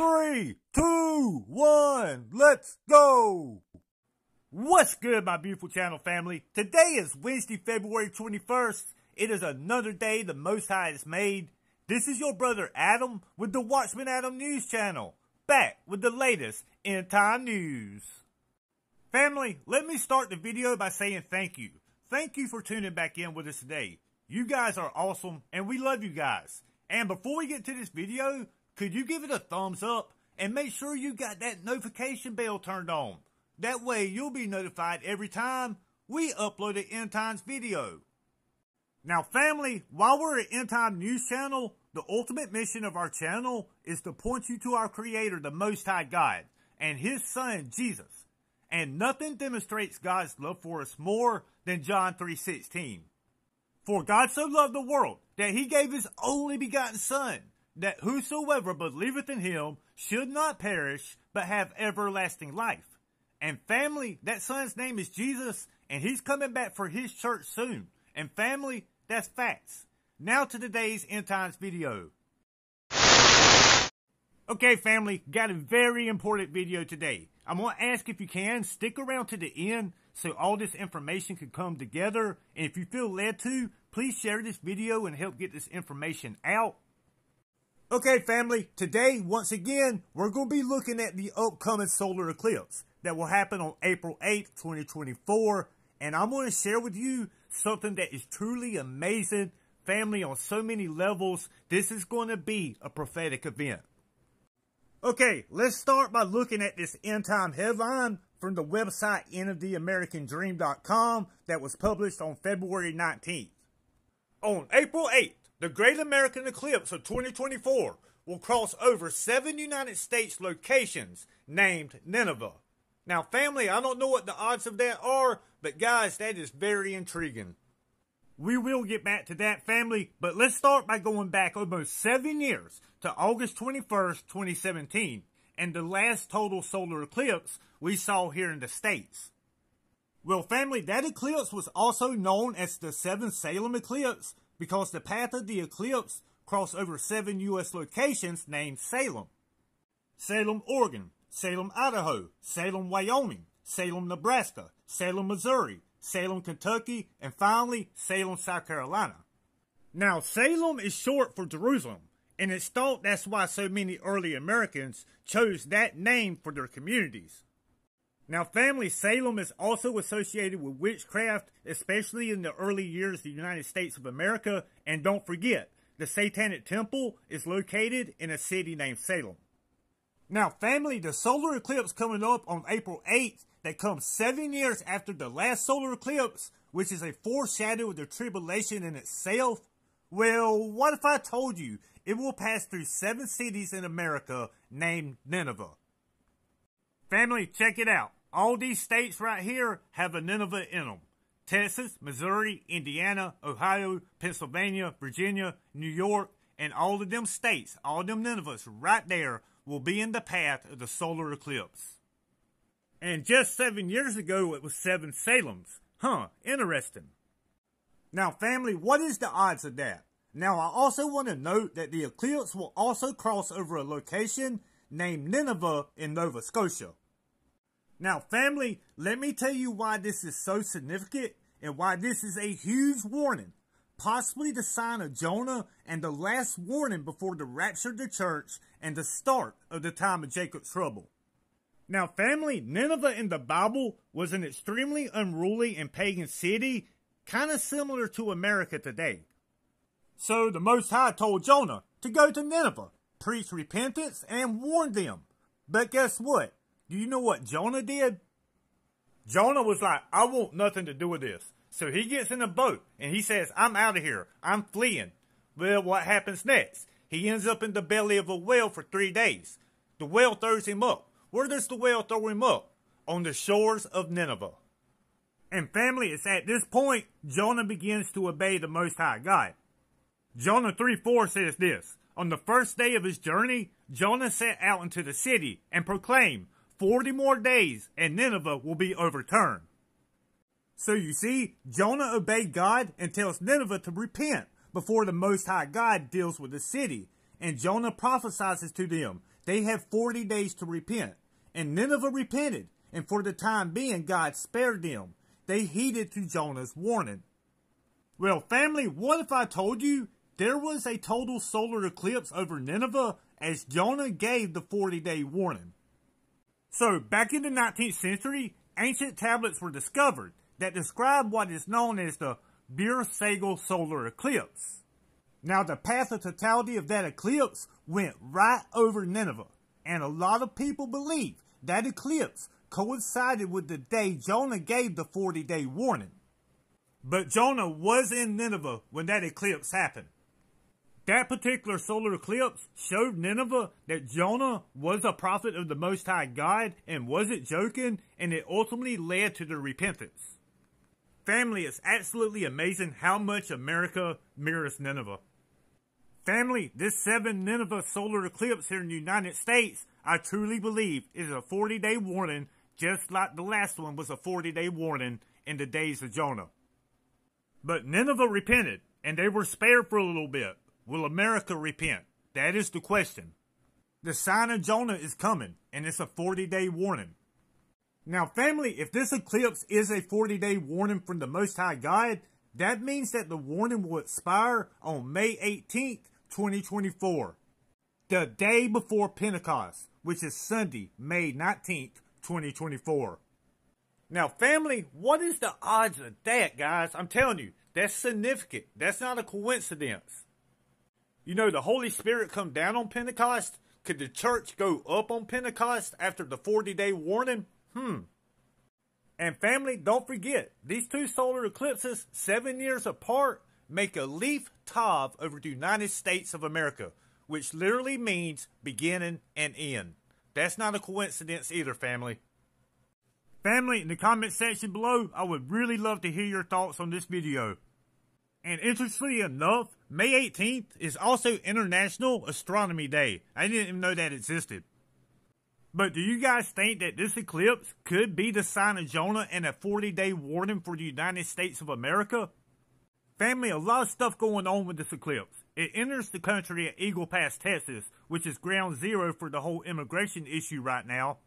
three, two, one, let's go! What's good, my beautiful channel family? Today is Wednesday, February 21st. It is another day the Most High has made. This is your brother Adam with the Watchman Adam News Channel, back with the latest end time news. Family, let me start the video by saying thank you. Thank you for tuning back in with us today. You guys are awesome, and we love you guys. And before we get to this video, could you give it a thumbs up and make sure you got that notification bell turned on? That way you'll be notified every time we upload an End Times video. Now family, while we're an End Time News channel, the ultimate mission of our channel is to point you to our Creator, the Most High God, and His Son, Jesus. And nothing demonstrates God's love for us more than John 3.16. For God so loved the world that He gave His only begotten Son, that whosoever believeth in him should not perish, but have everlasting life. And family, that son's name is Jesus, and he's coming back for his church soon. And family, that's facts. Now to today's End Times video. Okay, family, got a very important video today. I'm going to ask if you can, stick around to the end so all this information can come together. And if you feel led to, please share this video and help get this information out. Okay, family, today, once again, we're going to be looking at the upcoming solar eclipse that will happen on April 8th, 2024. And I'm going to share with you something that is truly amazing. Family, on so many levels, this is going to be a prophetic event. Okay, let's start by looking at this end time headline from the website endoftheamericandream.com that was published on February 19th. On April 8th, the Great American Eclipse of 2024 will cross over seven United States locations named Nineveh. Now, family, I don't know what the odds of that are, but guys, that is very intriguing. We will get back to that, family, but let's start by going back almost seven years to August 21st, 2017, and the last total solar eclipse we saw here in the States. Well, family, that eclipse was also known as the Seven Salem Eclipse because the path of the eclipse crossed over seven U.S. locations named Salem. Salem, Oregon, Salem, Idaho, Salem, Wyoming, Salem, Nebraska, Salem, Missouri, Salem, Kentucky, and finally, Salem, South Carolina. Now, Salem is short for Jerusalem, and it's thought that's why so many early Americans chose that name for their communities. Now, family Salem is also associated with witchcraft, especially in the early years of the United States of America. And don't forget, the Satanic Temple is located in a city named Salem. Now, family, the solar eclipse coming up on April 8th that comes seven years after the last solar eclipse, which is a foreshadow of the tribulation in itself. Well, what if I told you it will pass through seven cities in America named Nineveh? Family, check it out. All these states right here have a Nineveh in them. Texas, Missouri, Indiana, Ohio, Pennsylvania, Virginia, New York, and all of them states, all them Ninevehs right there will be in the path of the solar eclipse. And just seven years ago, it was seven Salems. Huh, interesting. Now, family, what is the odds of that? Now, I also want to note that the eclipse will also cross over a location named Nineveh in Nova Scotia. Now, family, let me tell you why this is so significant and why this is a huge warning. Possibly the sign of Jonah and the last warning before the rapture of the church and the start of the time of Jacob's trouble. Now, family, Nineveh in the Bible was an extremely unruly and pagan city, kind of similar to America today. So the Most High told Jonah to go to Nineveh, preach repentance, and warn them. But guess what? Do you know what Jonah did? Jonah was like, I want nothing to do with this. So he gets in a boat and he says, I'm out of here. I'm fleeing. Well, what happens next? He ends up in the belly of a whale for three days. The whale throws him up. Where does the whale throw him up? On the shores of Nineveh. And family, it's at this point Jonah begins to obey the Most High God. Jonah 3 4 says this On the first day of his journey, Jonah set out into the city and proclaimed, 40 more days and Nineveh will be overturned. So you see, Jonah obeyed God and tells Nineveh to repent before the Most High God deals with the city. And Jonah prophesies to them they have 40 days to repent. And Nineveh repented, and for the time being, God spared them. They heeded to Jonah's warning. Well, family, what if I told you there was a total solar eclipse over Nineveh as Jonah gave the 40 day warning? So, back in the 19th century, ancient tablets were discovered that describe what is known as the Bur-Sagale solar eclipse. Now, the path of totality of that eclipse went right over Nineveh, and a lot of people believe that eclipse coincided with the day Jonah gave the 40 day warning. But Jonah was in Nineveh when that eclipse happened. That particular solar eclipse showed Nineveh that Jonah was a prophet of the Most High God and wasn't joking, and it ultimately led to their repentance. Family, it's absolutely amazing how much America mirrors Nineveh. Family, this seven Nineveh solar eclipse here in the United States, I truly believe is a 40 day warning, just like the last one was a 40 day warning in the days of Jonah. But Nineveh repented, and they were spared for a little bit. Will America repent? That is the question. The sign of Jonah is coming, and it's a 40 day warning. Now, family, if this eclipse is a 40 day warning from the Most High God, that means that the warning will expire on May 18th, 2024, the day before Pentecost, which is Sunday, May 19th, 2024. Now, family, what is the odds of that, guys? I'm telling you, that's significant. That's not a coincidence. You know, the Holy Spirit come down on Pentecost. Could the church go up on Pentecost after the 40 day warning? Hmm. And family, don't forget, these two solar eclipses, seven years apart, make aleph tav over the United States of America, which literally means beginning and end. That's not a coincidence either, family. Family, in the comment section below, I would really love to hear your thoughts on this video. And interestingly enough, May 18th is also International Astronomy Day. I didn't even know that existed. But do you guys think that this eclipse could be the sign of Jonah and a 40 day warning for the United States of America? Family, a lot of stuff going on with this eclipse. It enters the country at Eagle Pass, Texas, which is ground zero for the whole immigration issue right now.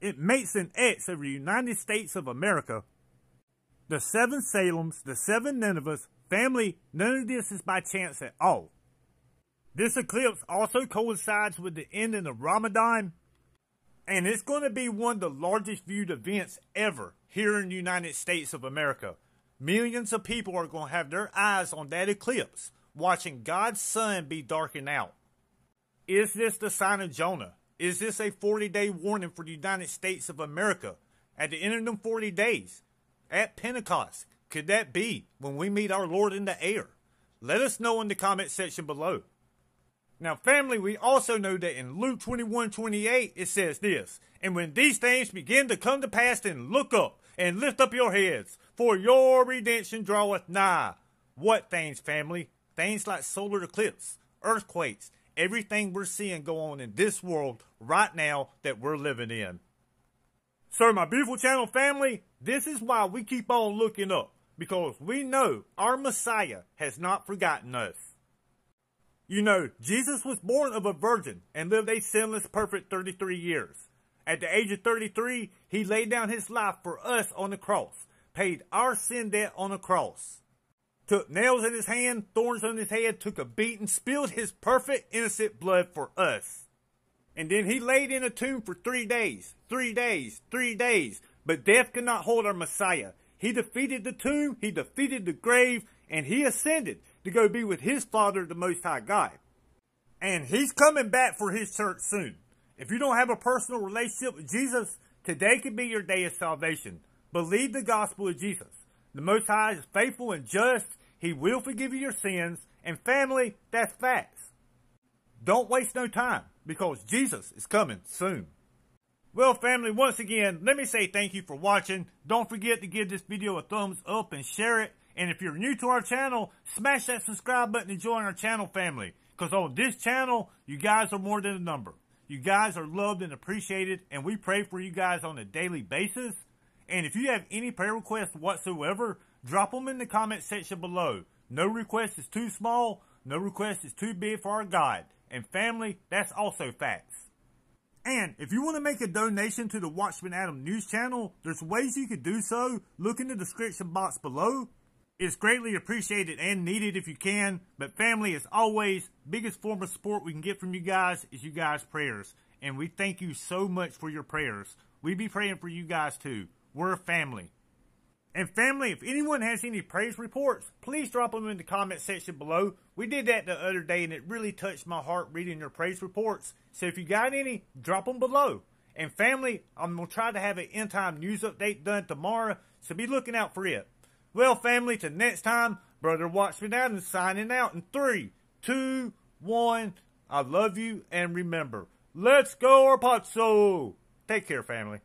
It makes an X of the United States of America. The seven Salems, the seven Ninevehs, family, none of this is by chance at all. This eclipse also coincides with the ending of Ramadan and it's going to be one of the largest viewed events ever here in the United States of America. Millions of people are going to have their eyes on that eclipse, watching God's sun be darkened out. Is this the sign of Jonah? Is this a 40 day warning for the United States of America? At the end of them 40 days, at Pentecost, could that be when we meet our Lord in the air? Let us know in the comment section below. Now, family, we also know that in Luke 21 28, it says this And when these things begin to come to pass, then look up and lift up your heads, for your redemption draweth nigh. What things, family? Things like solar eclipse, earthquakes, everything we're seeing go on in this world right now that we're living in. So, my beautiful channel family, this is why we keep on looking up, because we know our Messiah has not forgotten us. You know, Jesus was born of a virgin and lived a sinless, perfect 33 years. At the age of 33, he laid down his life for us on the cross, paid our sin debt on the cross, took nails in his hand, thorns on his head, took a beating, spilled his perfect, innocent blood for us. And then he laid in a tomb for three days, three days, three days. But death could not hold our Messiah. He defeated the tomb, he defeated the grave, and he ascended to go be with his Father, the Most High God. And he's coming back for his church soon. If you don't have a personal relationship with Jesus, today could be your day of salvation. Believe the gospel of Jesus. The Most High is faithful and just. He will forgive you your sins. And family, that's facts. Don't waste no time because Jesus is coming soon. Well, family, once again, let me say thank you for watching. Don't forget to give this video a thumbs up and share it. And if you're new to our channel, smash that subscribe button and join our channel family. Because on this channel, you guys are more than a number. You guys are loved and appreciated, and we pray for you guys on a daily basis. And if you have any prayer requests whatsoever, drop them in the comment section below. No request is too small, no request is too big for our God. And family, that's also facts. And if you want to make a donation to the Watchman Adam news channel, there's ways you could do so. Look in the description box below. It's greatly appreciated and needed if you can, but family, as always, biggest form of support we can get from you guys is you guys' prayers. And we thank you so much for your prayers. We be praying for you guys too. We're a family. And family, if anyone has any praise reports, please drop them in the comment section below. We did that the other day and it really touched my heart reading your praise reports. So if you got any, drop them below. And family, I'm going to try to have an end time news update done tomorrow, so be looking out for it. Well, family, till next time, Brother Watchman Adams signing out in three, two, one. I love you, and remember, let's go, Harpazo! Take care, family.